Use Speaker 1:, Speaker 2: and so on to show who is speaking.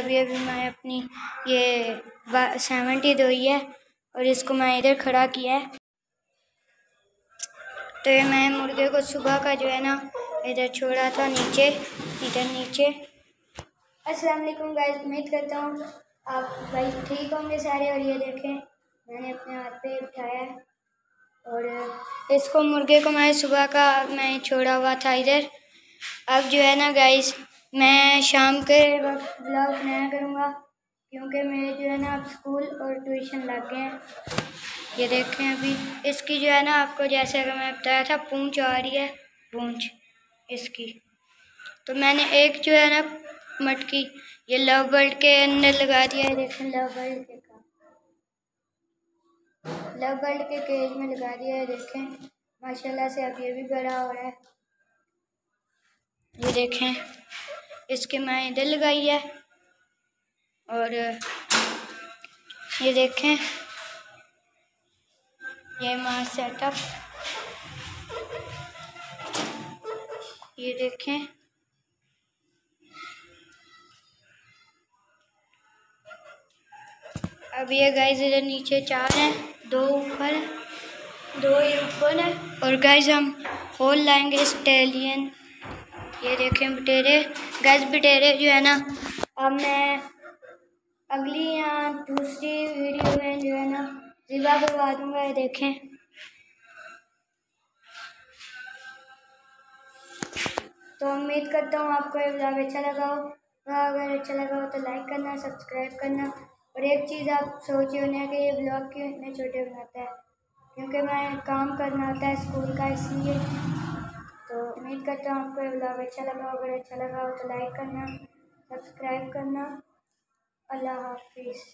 Speaker 1: अभी अभी मैं अपनी ये सेवेंटी धोई है और इसको मैं इधर खड़ा किया है। तो ये मैं मुर्गे को सुबह का जो है ना इधर छोड़ा था नीचे, इधर नीचे। अस्सलाम वालेकुम गाइस, उम्मीद करता हूँ आप भाई ठीक होंगे सारे और ये देखें, मैंने अपने हाथ पे उठाया है। और इसको मुर्गे को मैं सुबह का मैं छोड़ा हुआ था इधर। अब जो है ना गाइस मैं शाम के वक्त ब्लॉग नया करूँगा, क्योंकि मेरे जो है ना अब स्कूल और ट्यूशन लग गए हैं। ये देखें अभी, इसकी जो है ना आपको जैसे कि मैं बताया था, पूंछ आ रही है, पूंछ, इसकी। तो मैंने एक जो है ना मटकी, ये लव बर्ड के अंदर लगा दिया है, देखें लव बर्ड के का। लव बर्ड के केज में लगा दिया है, देखें। माशाल्लाह से अब ये भी बड़ा हो रहा है। ये देखें। इसके मैं इधर लगाई है। और ये देखें, ये माँ सेटअप ये देखें, अब ये गाइस इधर नीचे चार हैं, दो ऊपर, दो ही ऊपर है। और गाइस हम होल लाएँगे स्टेलियन ये देखें बटेरे गैस बटेरे जो है ना, अब मैं अगली या दूसरी वीडियो में जो है ना रिवा करवा दूँगा, ये देखें। तो उम्मीद करता हूँ आपको ये ब्लॉग अच्छा लगा हो। अगर अच्छा लगा हो तो लाइक करना सब्सक्राइब करना। और एक चीज़ आप सोच होने कि ये ब्लॉग क्यों इतने छोटे बनाता है? क्योंकि मैं काम करना होता है स्कूल का, इसलिए करता हूँ आपको ब्लॉग अच्छा लगा अगर अच्छा लगा हो तो लाइक करना सब्सक्राइब करना। अल्लाह हाफिज़।